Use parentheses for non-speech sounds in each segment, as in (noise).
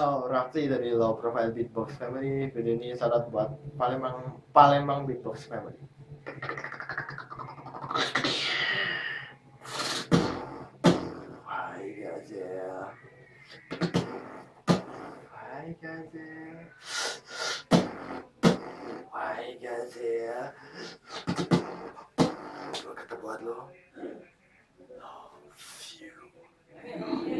Wow, Raffi dari Low Profile Beatbox Family. Video ini syarat buat Palembang Palembang Beatbox Family. Hai gajah. Hai gajah. Hai gajah. Dua kata buat lo. Love you.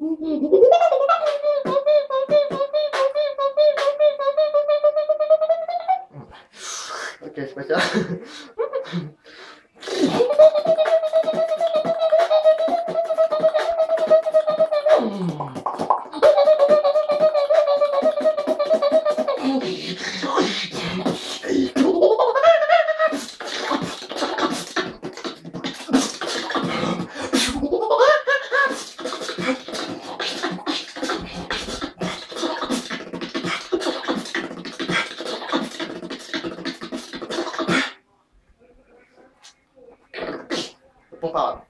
Okay, speicher. (laughs) Ponta lá.